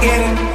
get it.